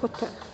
trop tard.